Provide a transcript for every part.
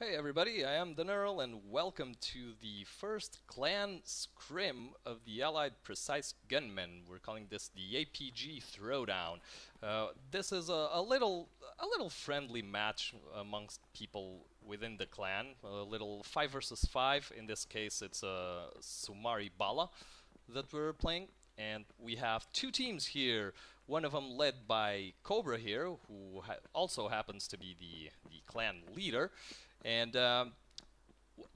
Hey everybody, I am the Nirl and welcome to the first clan scrim of the Allied Precise Gunmen. We're calling this the APG Throwdown. Uh, this is a, a, little a little friendly match amongst people within the clan. A little 5 versus 5. In this case it's a uh, Sumari Bala that we're playing. And we have two teams here one of them led by Cobra here, who ha also happens to be the, the clan leader. And um,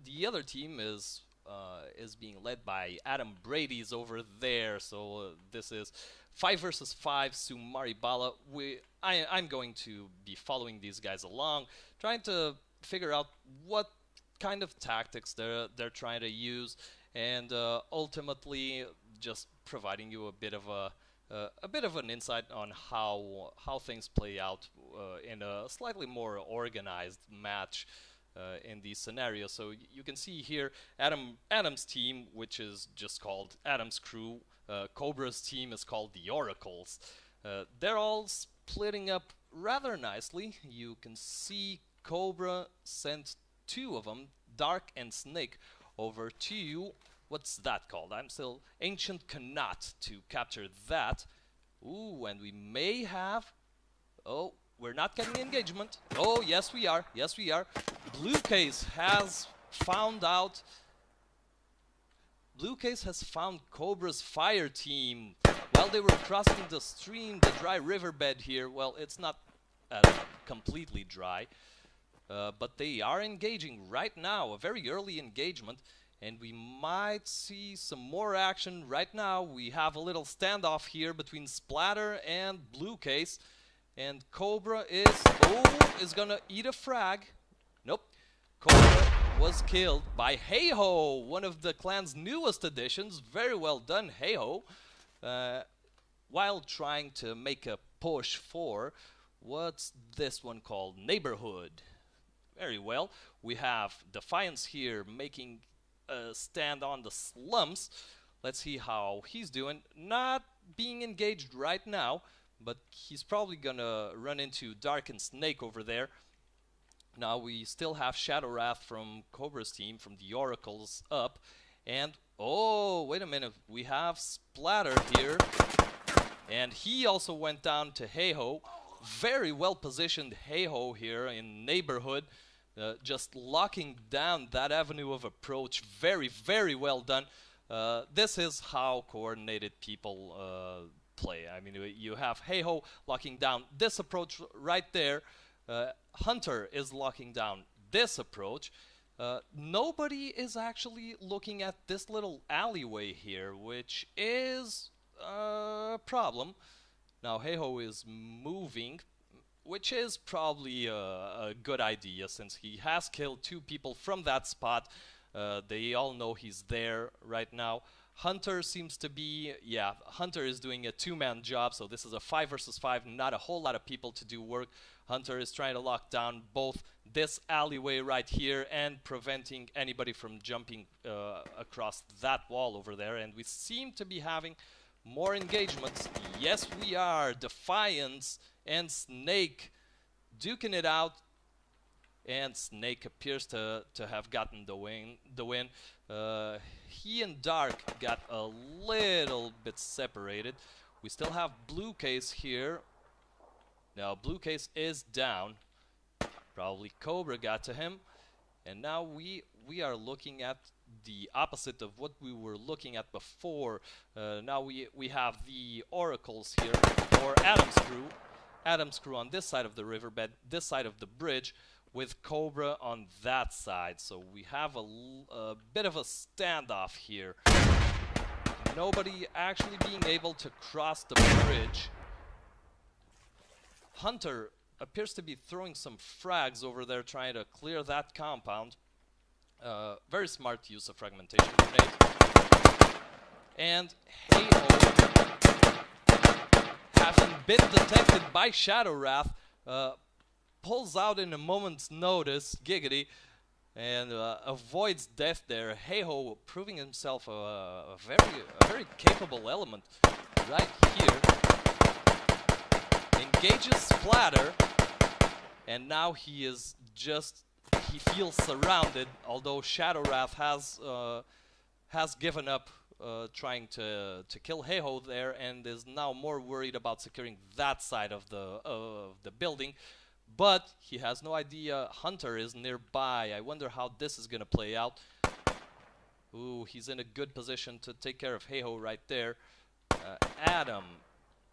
the other team is uh, is being led by Adam Brady's over there. So uh, this is five versus five. Sumari Bala. We I I'm going to be following these guys along, trying to figure out what kind of tactics they're they're trying to use, and uh, ultimately just providing you a bit of a a bit of an insight on how how things play out uh, in a slightly more organized match in these scenarios. So you can see here Adam Adam's team, which is just called Adam's crew. Uh, Cobra's team is called the Oracles. Uh, they're all splitting up rather nicely. You can see Cobra sent two of them, Dark and Snake, over to you. What's that called? I'm still Ancient Qanat to capture that. Ooh, and we may have... Oh, we're not getting engagement. Oh, yes we are. Yes we are. Blue Case has found out... Blue Case has found Cobra's fire team while they were crossing the stream, the dry riverbed here. Well, it's not uh, completely dry, uh, but they are engaging right now, a very early engagement, and we might see some more action right now. We have a little standoff here between Splatter and Blue Case. And Cobra is, oh, is gonna eat a frag. Nope. Cobra was killed by Heiho, one of the clan's newest additions. Very well done, Heiho. Uh, while trying to make a push for, what's this one called? Neighborhood. Very well. We have Defiance here making a stand on the slums. Let's see how he's doing. Not being engaged right now but he's probably gonna run into Dark and Snake over there. Now we still have Shadow Wrath from Cobra's team, from the Oracles up, and oh, wait a minute, we have Splatter here, and he also went down to Heiho. Very well positioned Heiho here in neighborhood, uh, just locking down that avenue of approach. Very, very well done. Uh, this is how coordinated people uh, play. I mean, you have Heiho locking down this approach right there. Uh, Hunter is locking down this approach. Uh, nobody is actually looking at this little alleyway here, which is a problem. Now Heiho is moving, which is probably a, a, good idea since he has killed two people from that spot. Uh, they all know he's there right now. Hunter seems to be, yeah, Hunter is doing a two-man job, so this is a five versus five, not a whole lot of people to do work. Hunter is trying to lock down both this alleyway right here and preventing anybody from jumping uh, across that wall over there, and we seem to be having more engagements. Yes, we are. Defiance and Snake duking it out, and Snake appears to, to have gotten the win. The win. Uh, he and Dark got a little bit separated. We still have Blue Case here. Now Blue Case is down. Probably Cobra got to him. And now we we are looking at the opposite of what we were looking at before. Uh, now we we have the oracles here, or Adam's crew. Adam's crew on this side of the riverbed, this side of the bridge with Cobra on that side. So we have a, bit of a standoff here. Nobody actually being able to cross the bridge. Hunter appears to be throwing some frags over there trying to clear that compound. Uh, very smart use of fragmentation grenade. And Heiho, having been detected by Shadow Wrath, uh, pulls out in a moment's notice, Giggity, and uh, avoids death there. Heiho proving himself a, a, very, a very capable element right here. Engages Splatter, and now he is just he feels surrounded, although Shadow Wrath has uh, has given up uh, trying to to kill Heiho there and is now more worried about securing that side of the of the building. But he has no idea Hunter is nearby. I wonder how this is gonna play out. Ooh, he's in a good position to take care of Heiho right there. Uh, Adam.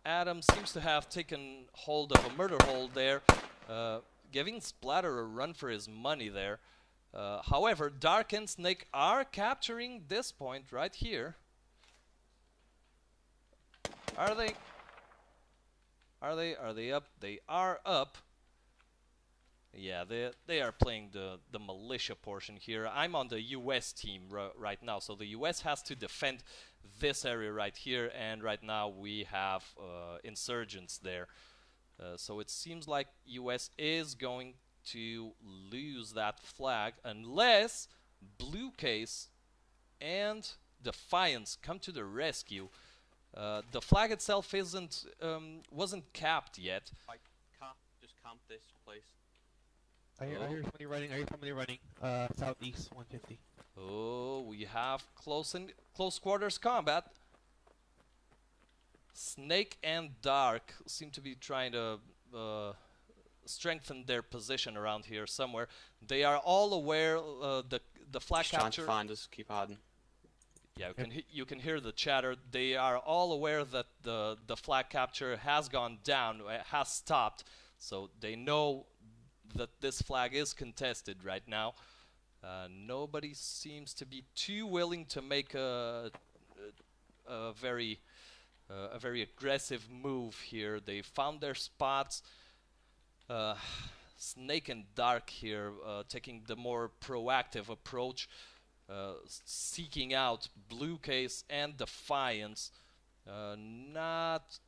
Adam seems to have taken hold of a murder hold there, uh, giving Splatter a run for his money there. Uh, however, Dark and Snake are capturing this point right here. Are they? Are they? Are they up? They are up. Yeah, they they are playing the the militia portion here. I'm on the U.S. team right now, so the U.S. has to defend this area right here, and right now we have uh, insurgents there. Uh, so it seems like U.S. is going to lose that flag unless Blue Case and Defiance come to the rescue. Uh, the flag itself isn't um, wasn't capped yet. I can't just camp this place. I hear, I hear somebody running. I hear somebody running. Uh, southeast, 150. Oh, we have close and close quarters combat. Snake and Dark seem to be trying to uh, strengthen their position around here somewhere. They are all aware uh, the the flag Just capture. trying to find us. Keep hiding. Yeah, you can, he- you can hear the chatter. They are all aware that the, the flag capture has gone down, has stopped. So they know that this flag is contested right now. Uh, nobody seems to be too willing to make a, a, a very uh, a very aggressive move here. They found their spots. Uh, Snake and Dark here uh, taking the more proactive approach uh, seeking out Blue Case and Defiance. Uh, not,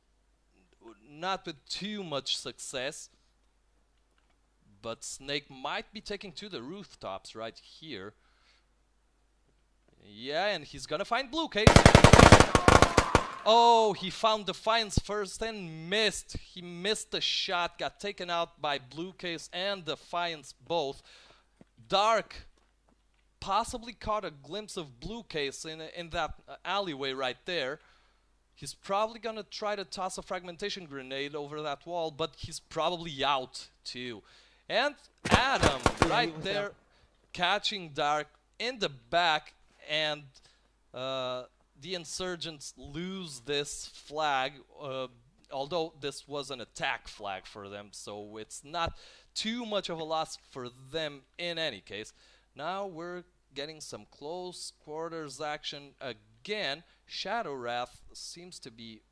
not with too much success, but Snake might be taking to the rooftops right here. Yeah, and he's gonna find Blue Case. Oh, he found Defiance first and missed. He missed the shot, got taken out by Blue Case and Defiance both. Dark possibly caught a glimpse of Blue Case in, in that uh, alleyway right there. He's probably gonna try to toss a fragmentation grenade over that wall, but he's probably out too. And Adam, right there, catching Dark in the back, and uh, the insurgents lose this flag. Uh, although this was an attack flag for them, so it's not too much of a loss for them in any case. Now we're getting some close quarters action again. Shadow Wrath seems to be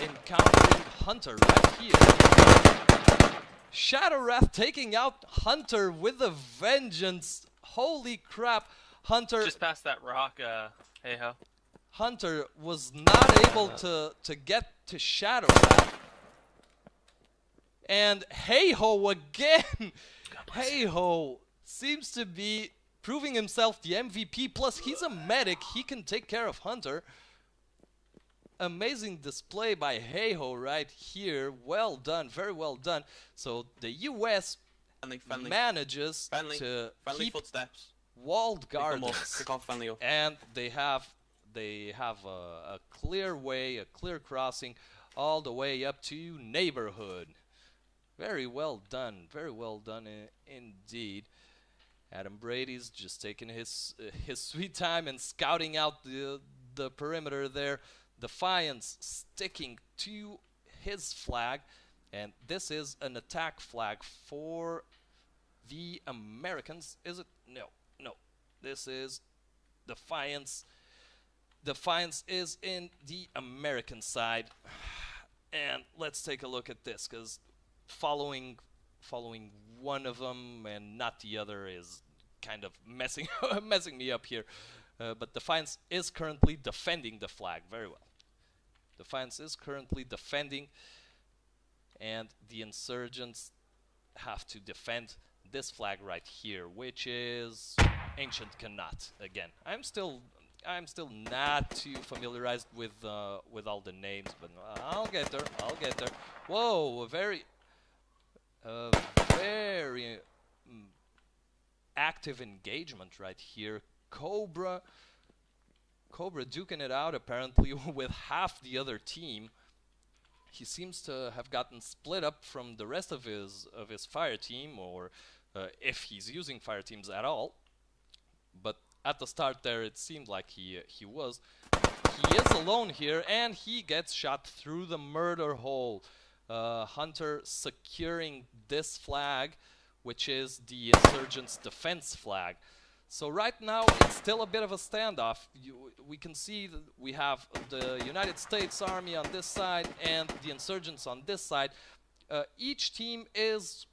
encountering Hunter right here. Shadow Wrath taking out Hunter with a vengeance. Holy crap. Hunter Just past that rock, uh, hey ho. Hunter was not able to, to get to Shadowrath. And Hey Ho again. Hey Ho seems to be proving himself the MVP. Plus, he's a medic. He can take care of Hunter. Amazing display by Hey Ho right here. Well done. Very well done. So the US Friendly, friendly, manages friendly, to friendly keep footsteps. walled Pick 'em up. gardens Pick off friendly up. and they have they have a, a clear way, a clear crossing, all the way up to neighborhood. Very well done, very well done I- indeed. Adam Brady's just taking his uh, his sweet time and scouting out the the perimeter there. Defiance sticking to his flag, and this is an attack flag for the Americans. Is it? No, no. This is Defiance. Defiance is in the American side. And let's take a look at this because following following one of them and not the other is kind of messing messing me up here. Uh, but Defiance is currently defending the flag very well. Defiance is currently defending, and the insurgents have to defend this flag right here, which is Ancient Qanat. Again, I'm still I'm still not too familiarized with uh, with all the names, but I'll get there. I'll get there. Whoa, a very, a very active engagement right here. Cobra, Cobra duking it out apparently with half the other team. He seems to have gotten split up from the rest of his of his fire team, or uh, if he's using fire teams at all. But at the start there, it seemed like he he was. He is alone here, and he gets shot through the murder hole. Uh, Hunter securing this flag, which is the insurgents' defense flag. So right now it's still a bit of a standoff. You, we can see that we have the United States Army on this side and the insurgents on this side. Uh, each team is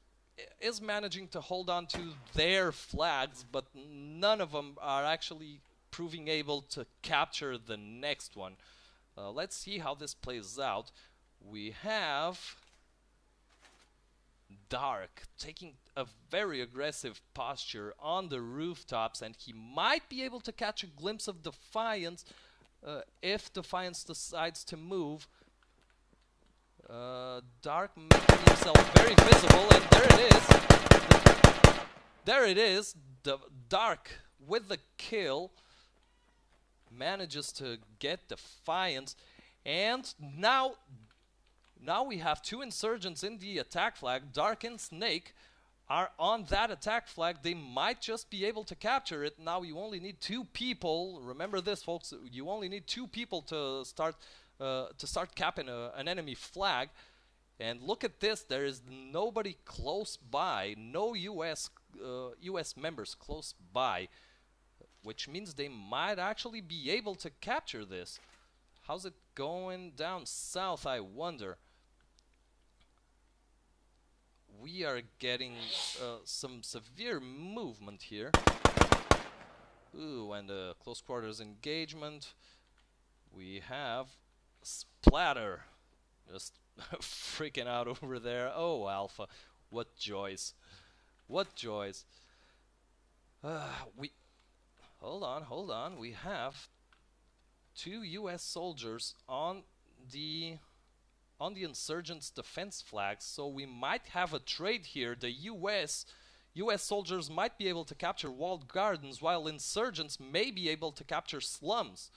is managing to hold on to their flags, but none of them are actually proving able to capture the next one. Uh, let's see how this plays out. We have Dark taking a very aggressive posture on the rooftops and he might be able to catch a glimpse of Defiance uh, if Defiance decides to move. Uh, Dark making himself very visible and there it is. The there it is. The Dark with the kill manages to get Defiance and now now we have two insurgents in the attack flag. Dark and Snake are on that attack flag. They might just be able to capture it. Now you only need two people. Remember this, folks. You only need two people to start uh, to start capping a, an enemy flag. And look at this. There is nobody close by. No U.S. Uh, U.S. members close by, which means they might actually be able to capture this. How's it going down south? I wonder we are getting uh, some severe movement here. Ooh, and a close quarters engagement. We have Splatter just freaking out over there. Oh, Alpha, what joys. What joys. Uh, we hold on, hold on. We have two US soldiers on the on the insurgents' defense flags, so we might have a trade here. The US US soldiers might be able to capture walled gardens while insurgents may be able to capture slums.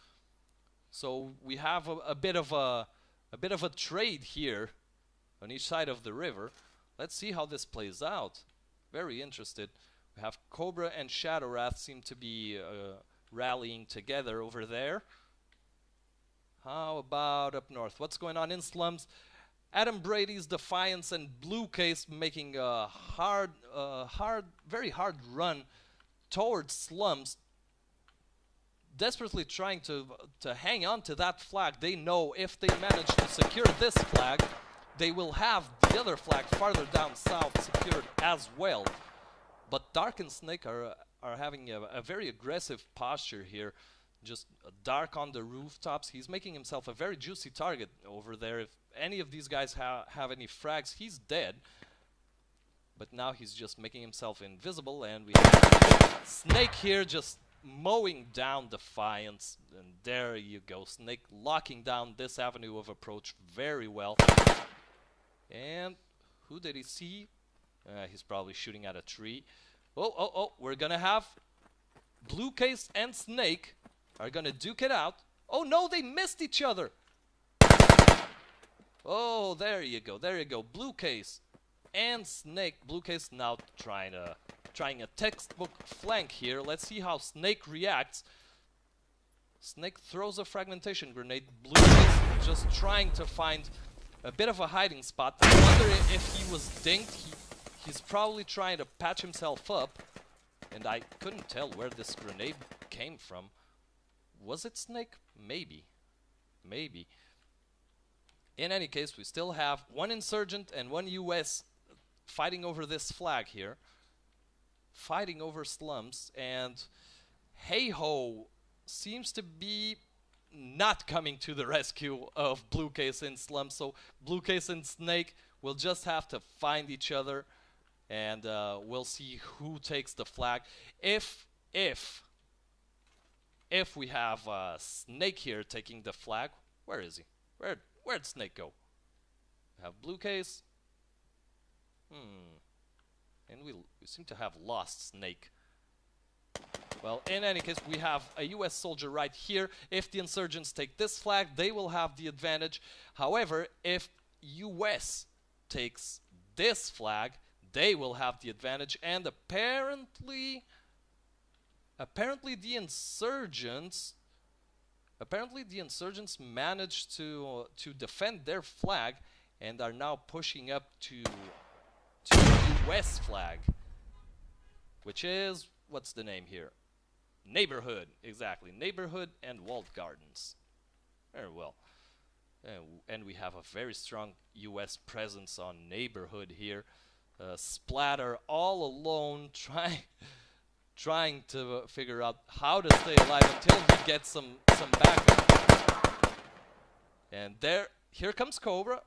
So we have a, a bit of a a bit of a trade here on each side of the river. Let's see how this plays out. Very interested. We have Cobra and Shadowwrath seem to be uh, rallying together over there. How about up north? What's going on in slums? Adam Brady's Defiance and Blue Case making a hard, uh, hard, very hard run towards slums. Desperately trying to to hang on to that flag. They know if they manage to secure this flag, they will have the other flag farther down south secured as well. But Dark and Snake are are having a, a very aggressive posture here just dark on the rooftops. He's making himself a very juicy target over there. If any of these guys ha have any frags, he's dead. But now he's just making himself invisible, and we have Snake here just mowing down Defiance. And there you go, Snake locking down this avenue of approach very well. And who did he see? Uh, he's probably shooting at a tree. Oh, oh, oh, we're gonna have Blue Case and Snake are gonna duke it out. Oh no, they missed each other. Oh, there you go, there you go. Blue case and Snake. Blue case now trying to trying a textbook flank here. Let's see how Snake reacts. Snake throws a fragmentation grenade. Blue case just trying to find a bit of a hiding spot. I wonder if he was dinked. He, he's probably trying to patch himself up. And I couldn't tell where this grenade came from. Was it Snake? Maybe. Maybe. In any case, we still have one insurgent and one US fighting over this flag here. Fighting over slums. And hey-ho seems to be not coming to the rescue of Blue Case and Slum. So Blue Case and Snake will just have to find each other and uh, we'll see who takes the flag. If, if if we have a Snake here taking the flag, where is he? Where where'd Snake go? We have Blue Case. Hmm. And we, we seem to have lost Snake. Well, in any case, we have a US soldier right here. If the insurgents take this flag, they will have the advantage. However, if US takes this flag, they will have the advantage. And apparently, apparently the insurgents, apparently the insurgents managed to to defend their flag and are now pushing up to to the US flag, which is what's the name here? Neighborhood, exactly. Neighborhood and walled gardens. Very well. Uh, and we have a very strong US presence on neighborhood here. Uh, Splatter all alone trying trying to uh, figure out how to stay alive until he gets some some backup. And there here comes Cobra.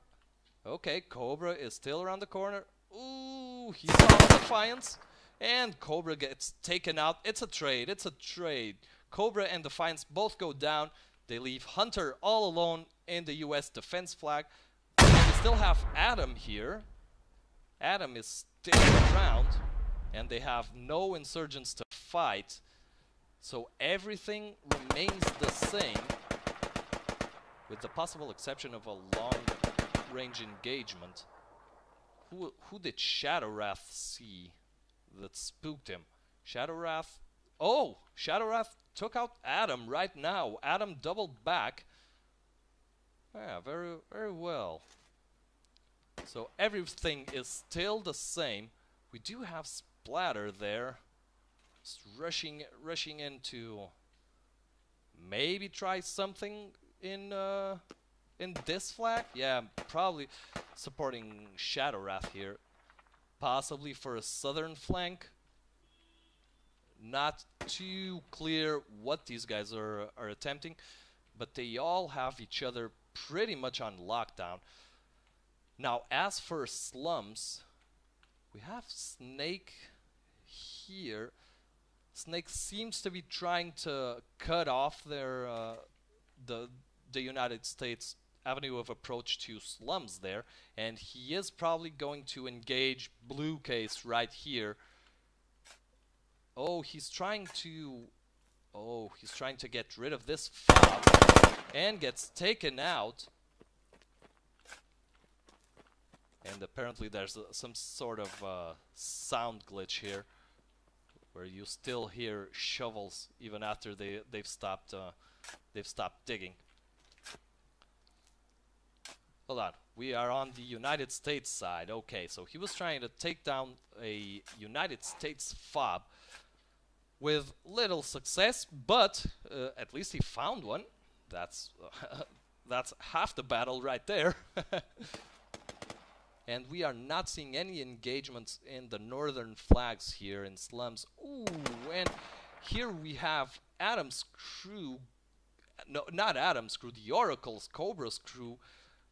Okay, Cobra is still around the corner. Ooh, he's on Defiance. And Cobra gets taken out. It's a trade. It's a trade. Cobra and Defiance both go down. They leave Hunter all alone in the US defense flag. We still have Adam here. Adam is still around. And they have no insurgents to fight. So everything remains the same. With the possible exception of a long range engagement. Who, who did Shadow Wrath see? that spooked him. Shadowwrath. Oh, Shadowwrath took out Adam right now. Adam doubled back. Yeah, very, very well. So everything is still the same. We do have Splatter there. Rushing, rushing into. Maybe try something in uh, in this flag. Yeah, probably supporting Shadow Wrath here possibly for a southern flank. Not too clear what these guys are, are attempting, but they all have each other pretty much on lockdown. Now, as for slums, we have Snake here. Snake seems to be trying to cut off their uh, the the United States avenue of approach to slums there, and he is probably going to engage blue case right here. Oh, he's trying to... Oh, he's trying to get rid of this fob, and gets taken out. And apparently there's uh, some sort of uh, sound glitch here, where you still hear shovels even after they they've stopped uh, they've stopped digging. Hold on. We are on the United States side. Okay, so he was trying to take down a United States fob with little success, but uh, at least he found one. That's that's half the battle right there. and we are not seeing any engagements in the northern flags here in slums. Ooh, and here we have Adam's crew. No, not Adam's crew. The Oracle's Cobra's crew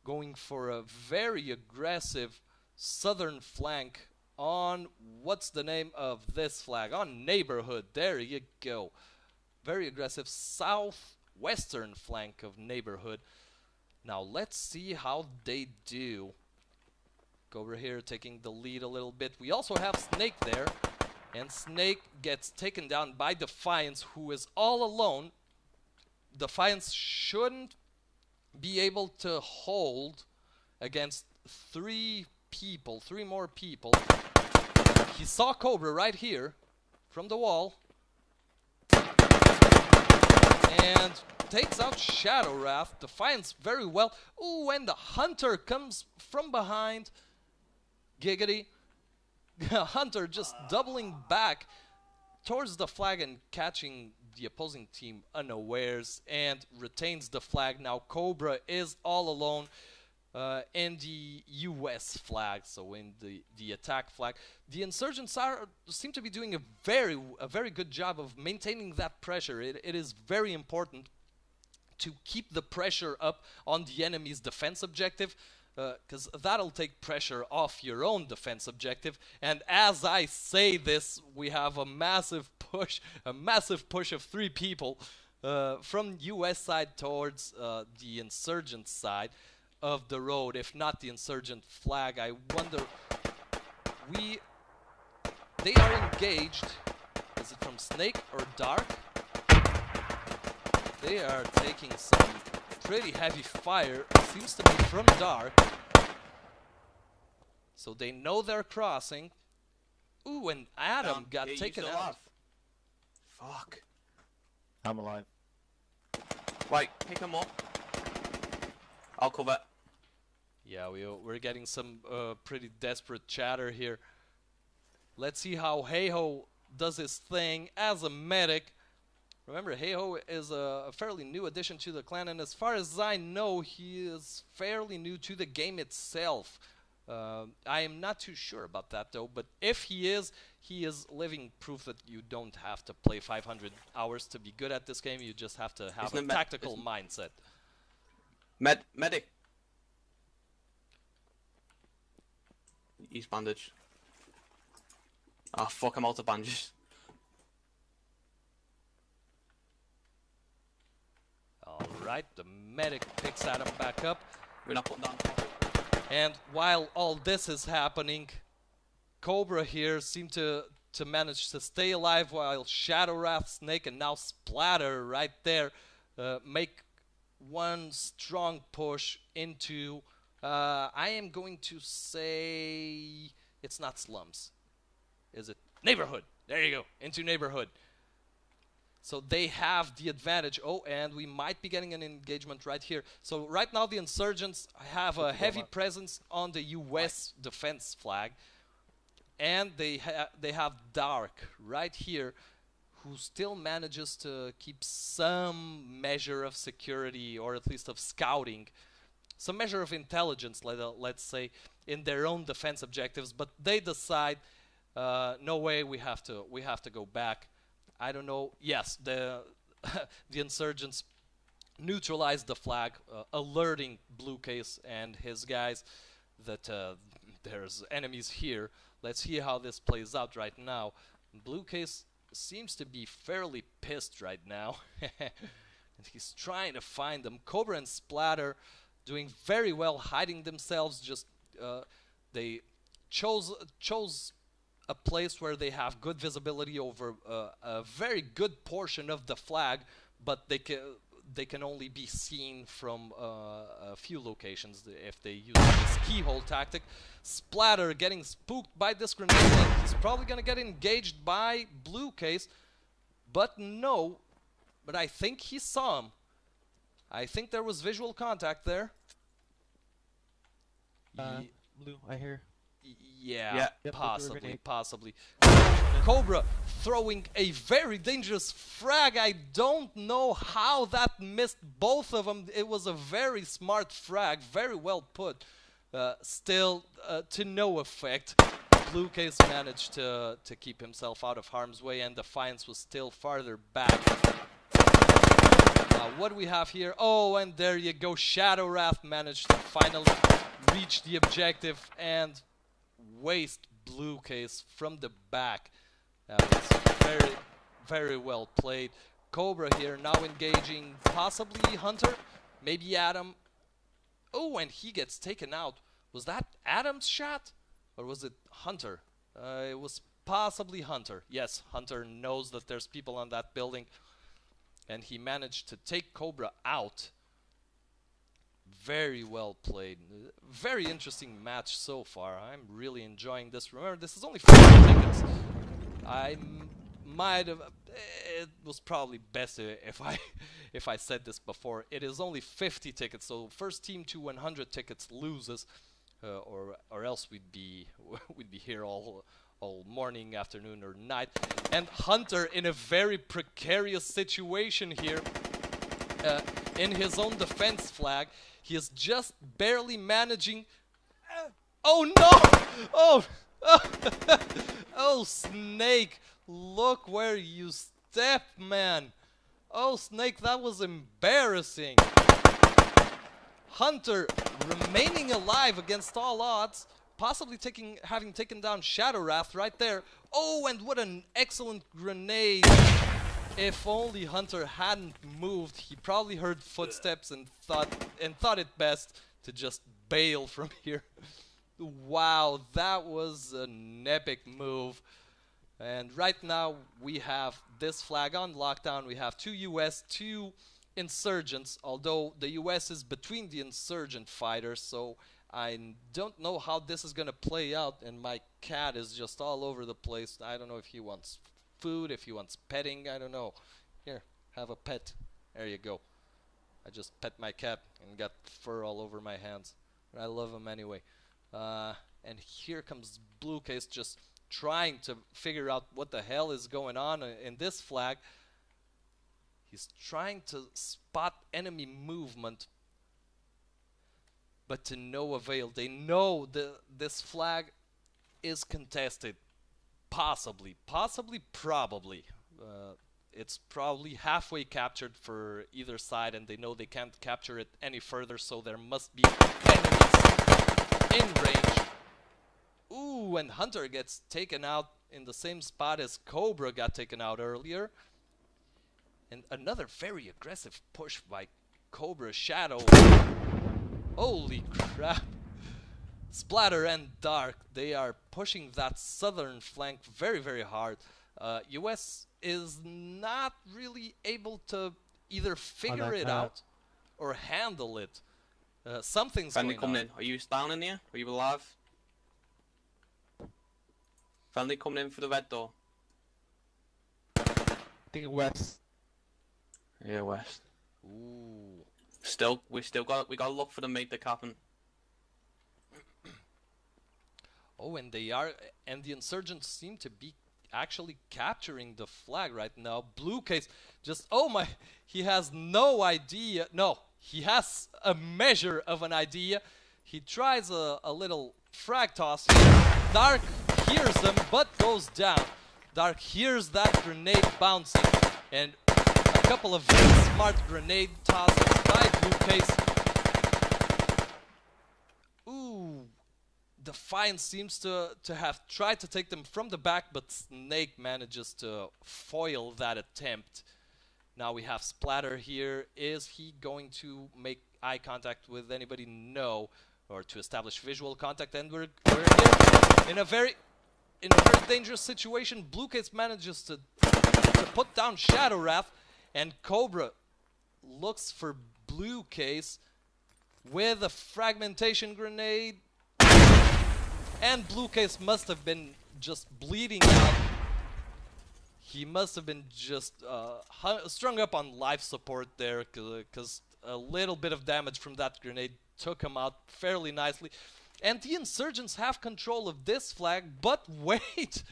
going for a very aggressive southern flank on what's the name of this flag on neighborhood there you go very aggressive southwestern flank of neighborhood now let's see how they do over here taking the lead a little bit we also have snake there and snake gets taken down by defiance who is all alone defiance shouldn't be able to hold against three people, three more people. He saw Cobra right here from the wall and takes out Shadow Wrath. Defiance very well. Ooh, and the Hunter comes from behind. Giggity. Hunter just doubling back towards the flag and catching the opposing team unawares and retains the flag. Now Cobra is all alone uh, in the U.S. flag, so in the the attack flag. The insurgents are seem to be doing a very a very good job of maintaining that pressure. It, it is very important to keep the pressure up on the enemy's defense objective because uh, that'll take pressure off your own defense objective. And as I say this, we have a massive push, a massive push of three people uh, from U.S. side towards uh, the insurgent side of the road. If not the insurgent flag, I wonder. We, they are engaged. Is it from Snake or Dark? They are taking some pretty heavy fire. Seems to be from Dark. So they know they're crossing. Ooh, and Adam Down. got Yeah, taken still out. alive. Fuck. I'm alive. Right, pick him up. I'll cover. Yeah, we, we're getting some uh, pretty desperate chatter here. Let's see how Heiho does his thing as a medic. Remember, Heiho is a, a fairly new addition to the clan, and as far as I know, he is fairly new to the game itself. Uh, I am not too sure about that though, but if he is, he is living proof that you don't have to play 500 hours to be good at this game. You just have to have Isn't a tactical mindset. Med medic. He's bandaged. Ah, fuck, I'm out of bandages. All right, the medic picks Adam back up. We're not putting down. And while all this is happening, Cobra here seem to to manage to stay alive while Shadow Wrath, Snake, and now Splatter right there uh, make one strong push into. Uh, I am going to say it's not slums. Is it neighborhood? There you go, into neighborhood. So they have the advantage. Oh, and we might be getting an engagement right here. So right now the insurgents have a heavy presence on the U.S. defense flag, and they ha- they have Dark right here, who still manages to keep some measure of security or at least of scouting, some measure of intelligence. Let uh, let's say in their own defense objectives, but they decide, uh, no way, we have to we have to go back. I don't know. Yes, the the insurgents neutralized the flag, uh, alerting Blue Case and his guys that uh, there's enemies here. Let's see how this plays out right now. Blue Case seems to be fairly pissed right now. and he's trying to find them. Cobra and Splatter doing very well hiding themselves. Just uh, they chose chose a place where they have good visibility over uh, a very good portion of the flag, but they can they can only be seen from uh, a few locations if they use this keyhole tactic. Splatter getting spooked by this grenade, he's probably gonna get engaged by Blue Case, but no. But I think he saw him. I think there was visual contact there. Uh, blue, I hear. Y- Yeah, Yeah. Yep, possibly, possibly. Cobra throwing a very dangerous frag. I don't know how that missed both of them. It was a very smart frag, very well put. Uh, still, uh, to no effect. Blue Case managed to to keep himself out of harm's way, and Defiance was still farther back. Uh, what do we have here? Oh, and there you go. Shadow Wrath managed to finally reach the objective and waste Blue Case from the back. Was very, very well played. Cobra here now engaging possibly Hunter, maybe Adam. Oh, and he gets taken out. Was that Adam's shot? Or was it Hunter? Uh, it was possibly Hunter. Yes, Hunter knows that there's people on that building. And he managed to take Cobra out. Very well played. Very interesting match so far. I'm really enjoying this. Remember, this is only 50 tickets. I might have. It was probably best if I, if I said this before. It is only 50 tickets, so first team to 100 tickets loses, uh, or or else we'd be we'd be here all all morning, afternoon, or night. And Hunter in a very precarious situation here uh, in his own defense flag. He is just barely managing. Oh no! Oh! oh, Snake! Look where you step, man! Oh, Snake, that was embarrassing! Hunter remaining alive against all odds, possibly taking, having taken down Shadow Wrath right there. Oh, and what an excellent grenade! If only Hunter hadn't moved, he probably heard footsteps and thought and thought it best to just bail from here. wow, that was an epic move. And right now we have this flag on lockdown. We have two US, two insurgents, although the US is between the insurgent fighters, so I don't know how this is gonna play out. And my cat is just all over the place. I don't know if he wants food, if he wants petting, I don't know. Here, have a pet. There you go. I just pet my cat and got fur all over my hands. But I love him anyway. Uh, and here comes Blue Case just trying to figure out what the hell is going on in this flag. He's trying to spot enemy movement, but to no avail. They know the this flag is contested. Possibly, possibly, probably. Uh, it's probably halfway captured for either side, and they know they can't capture it any further, so there must be enemies in range. Ooh, and Hunter gets taken out in the same spot as Cobra got taken out earlier. And another very aggressive push by Cobra Shadow. Holy crap. Splatter and Dark, they are pushing that southern flank very, very hard. Uh, US is not really able to either figure that it out or handle it. Uh, something's Friendly going coming on. in. Are you down in here? Are you alive? Friendly coming in for the red door. I think west. Yeah, west. Ooh. Still, we still got we got to look for the make the happen. Oh, and they are, and the insurgents seem to be actually capturing the flag right now. Blue case, just oh my, he has no idea. No, he has a measure of an idea. He tries a, a little frag toss. Dark hears them, but goes down. Dark hears that grenade bouncing, and a couple of smart grenade tosses by Blue case. Ooh, Defiance seems to, to have tried to take them from the back, but Snake manages to foil that attempt. Now we have Splatter here. Is he going to make eye contact with anybody? No. Or to establish visual contact, and we're, we're in a very in a very dangerous situation. Blue Case manages to, to put down Shadow Wrath, and Cobra looks for Blue Case with a fragmentation grenade and Blue Case must have been just bleeding out. He must have been just uh, strung up on life support there, because a little bit of damage from that grenade took him out fairly nicely. And the insurgents have control of this flag, but wait!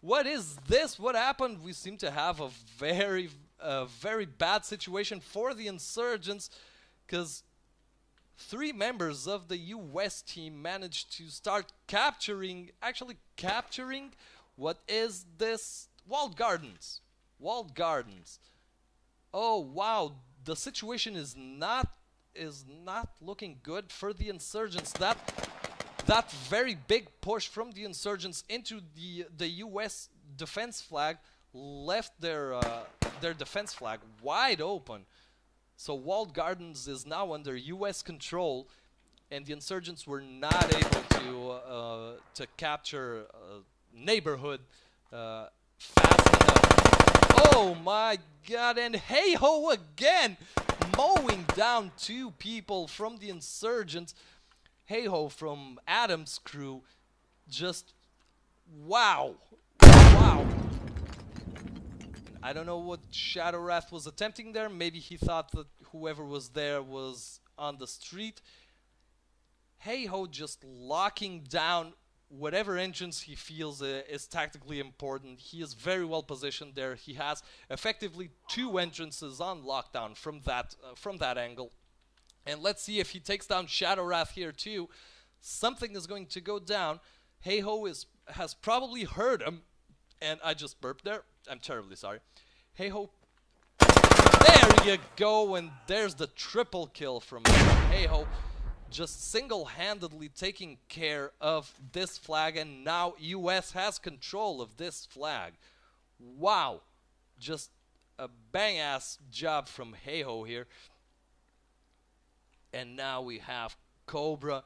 What is this? What happened? We seem to have a very, uh, very bad situation for the insurgents, because three members of the US team managed to start capturing, actually capturing, what is this? Walled Gardens. Walled Gardens. Oh wow, the situation is not is not looking good for the insurgents. That that very big push from the insurgents into the the US defense flag left their uh, their defense flag wide open. So walled gardens is now under U.S. control, and the insurgents were not able to uh, to capture neighborhood uh, fast enough. Oh my God! And hey ho again, mowing down two people from the insurgents. Hey ho from Adam's crew, just wow, wow. I don't know what Shadow Wrath was attempting there. Maybe he thought that whoever was there was on the street. Hey Ho just locking down whatever entrance he feels uh, is tactically important. He is very well positioned there. He has effectively two entrances on lockdown from that uh, from that angle. And let's see if he takes down Shadow Wrath here too. Something is going to go down. Hey Ho is has probably heard him and I just burped there. I'm terribly sorry. Hey ho. There you go, and there's the triple kill from Hey ho. Just single-handedly taking care of this flag, and now US has control of this flag. Wow. Just a bang-ass job from Hey ho here. And now we have Cobra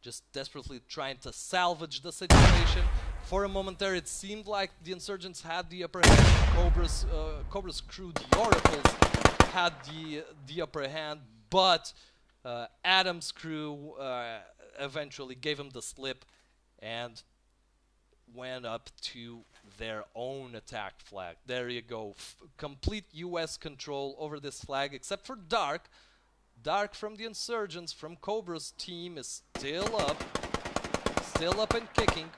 just desperately trying to salvage the situation. For a moment there, it seemed like the insurgents had the upper hand. Cobra's uh, Cobra's crew, the Oracles, had the the upper hand, but uh, Adam's crew uh, eventually gave him the slip and went up to their own attack flag. There you go. F complete US control over this flag, except for Dark. Dark from the Insurgents, from Cobra's team, is still up. Still up and kicking.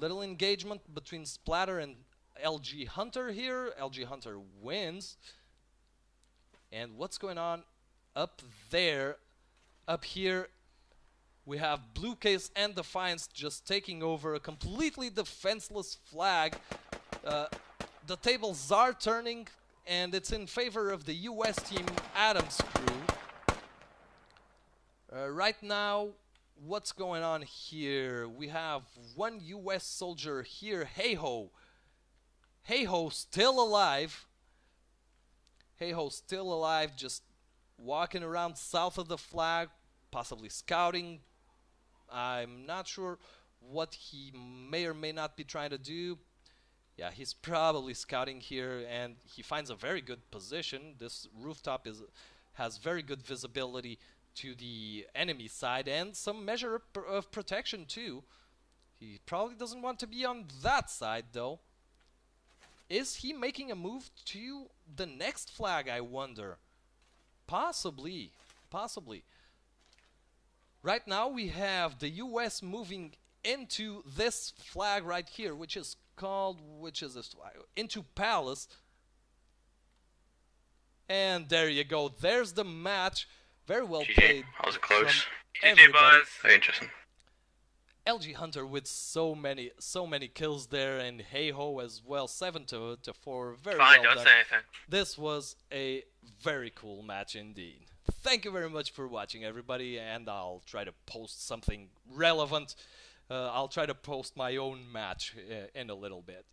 Little engagement between Splatter and LG Hunter here. LG Hunter wins. And what's going on up there? Up here, we have Blue Case and Defiance just taking over a completely defenseless flag. Uh, the tables are turning, and it's in favor of the US team Adams crew. Uh, right now, what's going on here? We have one US soldier here, Hey-Ho. Hey-Ho still alive. Hey-Ho still alive, just walking around south of the flag, possibly scouting. I'm not sure what he may or may not be trying to do. Yeah, he's probably scouting here, and he finds a very good position. This rooftop is has very good visibility to the enemy side and some measure of, pr of protection too. He probably doesn't want to be on that side though. Is he making a move to the next flag, I wonder? Possibly. Possibly. Right now we have the US moving into this flag right here, which is called, which is this? Into Palace. And there you go. There's the match. Very well GG. played. That was close. GG, boys. Very interesting. LG Hunter with so many so many kills there and Hey Ho as well, seven to to four. Very Fine, well don't done. say anything. This was a very cool match indeed. Thank you very much for watching, everybody, and I'll try to post something relevant. Uh, I'll try to post my own match uh, in a little bit.